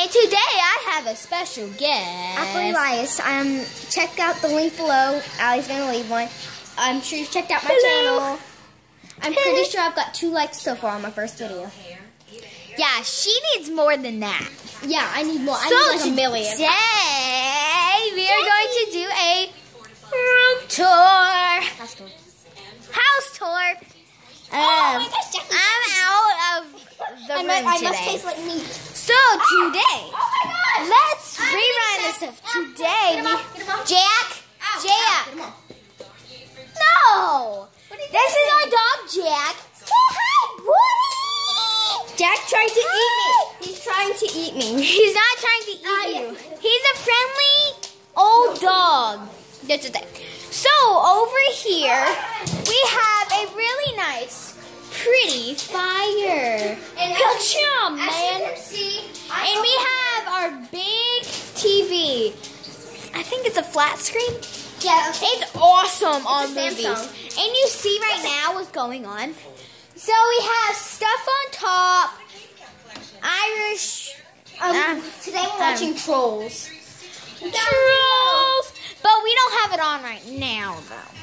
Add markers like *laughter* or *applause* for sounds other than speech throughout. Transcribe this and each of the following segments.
And today I have a special guest. Apple Elias. Um, check out the link below. Allie's gonna leave one. I'm sure you've checked out my Hello. channel. I'm pretty sure I've got two likes so far on my first video. Yeah, she needs more than that. Yeah, I need more. I so need like a million. today we are going to do a room tour, House tour. house tour. Oh my Um, gosh, Jackie, I'm out of the I, room must, I today. must taste like meat. So today, let's rerun this stuff. Today, we, Jack, Jack. No, this is our dog, Jack. Say hi, buddy. Jack tried to eat me. He's trying to eat me. He's not trying to eat Ah, you. yes. He's a friendly old dog. That's the thing. So over here we have a really nice, pretty fire. And Ka-chum, man. see, And we have our big TV. I think it's a flat screen. yeah, It's awesome on a movies. Samsung. And you see right now what's going on. So we have stuff on top. Irish um, Ah. today we're watching Trolls. trolls. But we don't have it on right now though.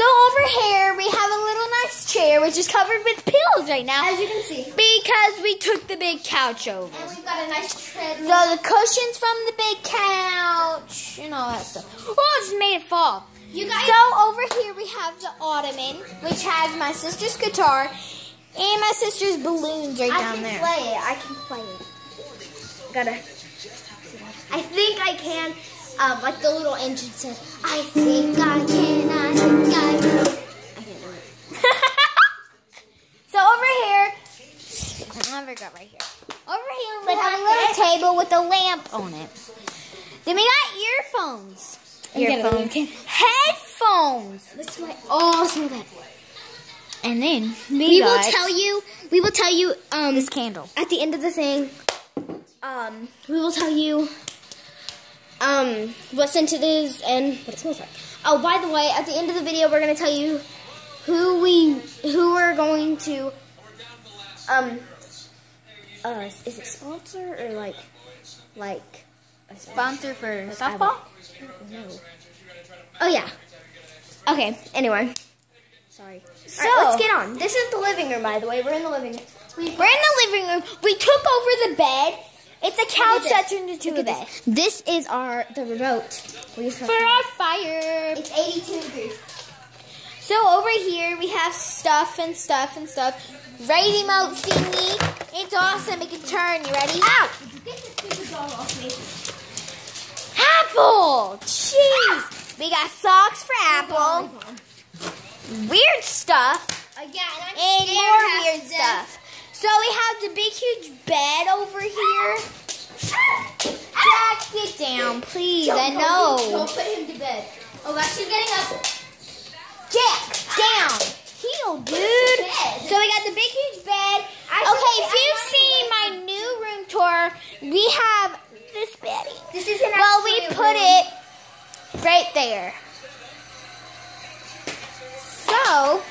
So over here we have a little nice chair which is covered with pillows right now. As you can see. Because we took the big couch over. And we've got a nice treadmill. So the cushions from the big couch and all that stuff. Oh, it just made it fall. You guys- So over here we have the ottoman, which has my sister's guitar and my sister's balloons right I down there. I can play it. I can play it. Gotta. I think I can. Um, like the little engine said. I think I can. Forgot right here. Over here we have a little table with a lamp on it. Then we got earphones. Earphones. Headphones. This is my awesome bed. And then We will tell you. We will tell you. Um, this candle. at the end of the thing. Um, we will tell you. Um, what scent it is and what it smells like. Oh, by the way, at the end of the video, we're gonna tell you who we who we're going to. Um, uh, is it sponsor or like, like a Sponsor for softball? No. Oh yeah. Okay. Anyway. Sorry. So- Alright, let's get on. This is the living room, by the way. We're in the living room. We We're in the living room. We took over the bed. It's a couch that turned into a bed. this. This is our the remote. We just have For our fire. it's 82 degrees. So over here we have stuff and stuff and stuff. Radio remote thingy. It's awesome. It can turn. You ready? Ow! You get this stupid dog off me? Apple. Jeez. We got socks for Apple. Weird stuff. Again, I'm And more weird stuff. So we have the big huge bed over here. Jack, get down, please. Don't- I know. Don't put him to bed. Oh gosh, she's getting up. Jack, down. Heel, dude. So we got the big huge bed. Okay, if you've seen my new room tour, we have this bedding. This is an Well, we put it right there. So,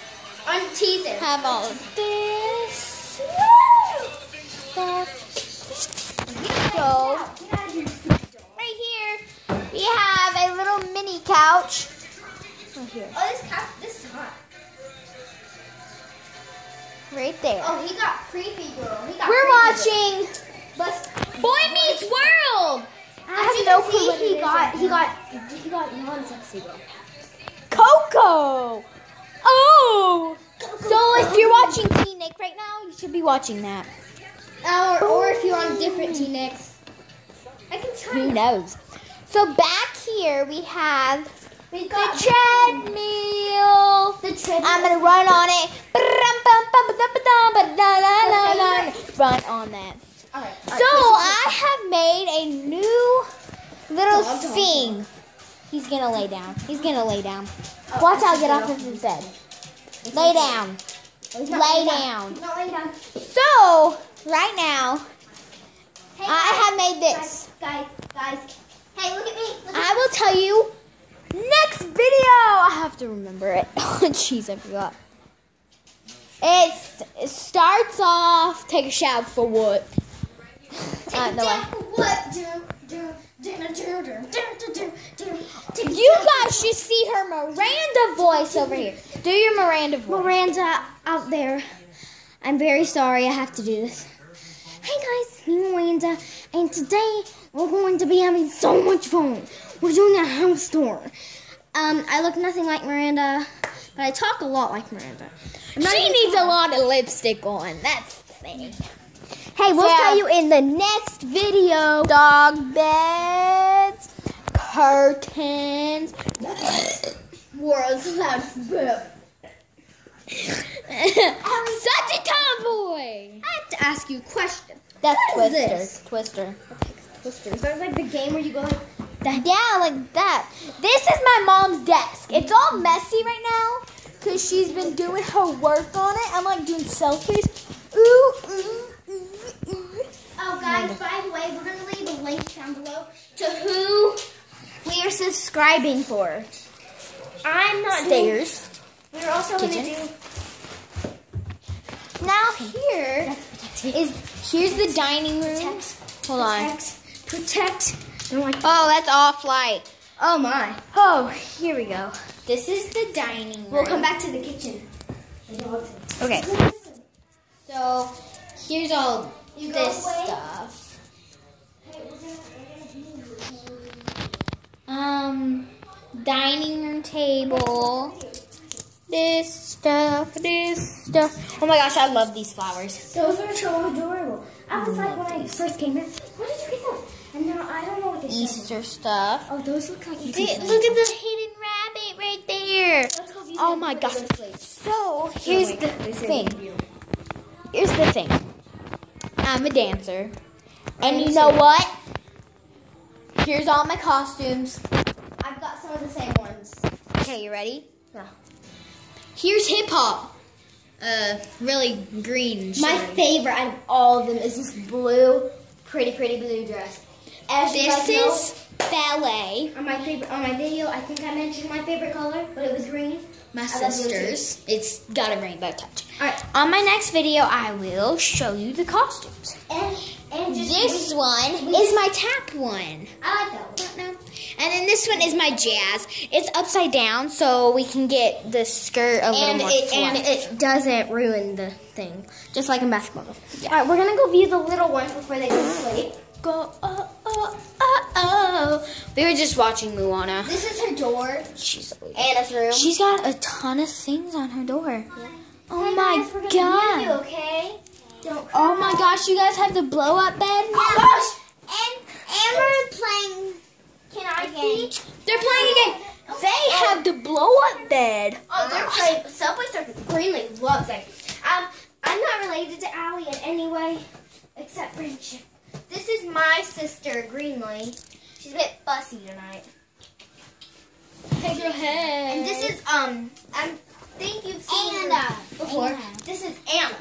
on teaser. have all of this stuff. So, right here, we have a little mini couch. Right here. Oh, this couch, Right there. Oh, he got creepy, girl. He got We're watching girl. Boy Meets World. As have no clue what he got he got he got non-sexy girl. Coco. Oh. So if you're watching Teen Nick right now, you should be watching that. Or or if you're on different T-Nex. I can try. Who knows? So back here we have We the treadmill. the treadmill. I'm gonna run on it. Run on that. All right. So I have made a new little dog, thing. He's gonna lay down. He's gonna lay down. Oh, Watch out, get off of his bed. Lay down. Oh, lay down. Down. So right now Hey, I have made this. Guys, guys, guys. Hey, look at me. Look at I will tell you next video. I have to remember it. *laughs* Oh jeez, I forgot. It starts off. Take a shower for what? Not the way. What? You guys should see her Miranda voice over here. Do your Miranda voice. Miranda out there. I'm very sorry I have to do this. Hey guys, me Miranda, and today we're going to be having so much fun. We're doing a house tour. Um, I look nothing like Miranda, but I talk a lot like Miranda. She needs a lot of lipstick on. That's the thing. Hey, we'll Yeah. tell you in the next video. Dog beds, curtains. World's loudest burp. *laughs* Such a tomboy. I have to ask you a question. That's What is Twister. this? Twister. Twister. Is that like the game where you go like that? Yeah, like that. This is my mom's desk. It's all messy right now because she's been doing her work on it. I'm like doing selfies. Ooh, ooh, ooh, ooh. Oh, guys, by the way, we're going to leave a link down below to who we are subscribing for. I'm not doing- We're also going to do Now here is here's the dining room. protect, Hold on. protect, protect. Like Oh, that's off light. Oh my. Oh, here we go. This is the dining room. We'll come back to the kitchen. Okay. So here's all You this stuff. Um, dining room table. This stuff. This stuff. Oh my gosh, I love these flowers. Those are so adorable. I was like, when I first came here, where did you get those? And now I don't know what they Easter stuff. Oh, those look like can look at the hidden rabbit right there. Let's go view Oh my gosh. So here's the thing. Here's the thing. I'm a dancer. And you know what? Here's all my costumes. I've got some of the same ones. Okay, you ready? Yeah. Here's hip hop. Uh, really green. My favorite out of all of them is this blue, pretty, pretty blue dress. As This is ballet. on my favorite on my video. I think I mentioned my favorite color, but it was green. My I sisters. It's got a rainbow touch. All right, On my next video, I will show you the costumes. and and just This one is my tap one. I like that one. No. And then this one is my jazz. It's upside down, so we can get the skirt a little And more it and it doesn't ruin the thing, just like in basketball. All right, we're gonna go view the little ones before they go to sleep. Go, oh, oh, oh, oh. We were just watching Moana. This is her door, She's Anna's room. She's got a ton of things on her door. Oh Hey my guys, we're you, god. okay? Don't. Oh my gosh, you guys have the blow up bed? Oh gosh! And Amber's playing. Can I see? They're playing again. They have the blow up bed. Oh, they're playing Subway Surfers. Greenlee loves it. Um, I'm not related to Allie in any way except friendship. This is my sister, Greenlee. She's a bit fussy tonight. Hey, girl, hey. And this is um, I think you've seen her before. Anna. This is Anna.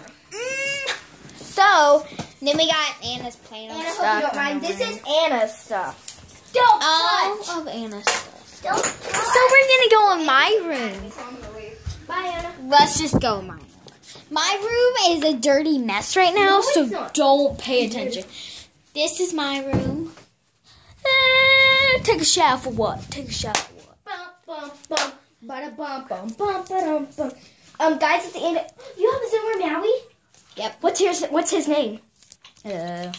So, then we got Anna's playing on Anna, stuff. hope you don't mind. This is Anna's stuff. Don't all touch. of Anna's stuff. Don't touch. So we're gonna go in my room. Bye, Anna. Let's just go in my room. My room is a dirty mess right now, No, so not. don't pay attention. This is my room. Eh, take a shower for what? Take a shower for what? Bum, bum, bum. Um, guys, at the end, you have a Zimmer Maui? Yep. What's his What's his name? Uh,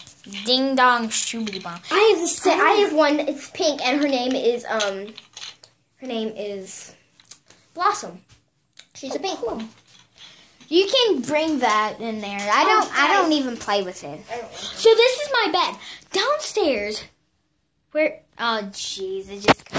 ding dong shoobity bomb. I have the sa- I have one. It's pink, and her name is um, her name is Blossom. She's a pink one. You can bring that in there. I don't. I don't even play with it. So this is my bed downstairs. Where? Oh jeez, it just.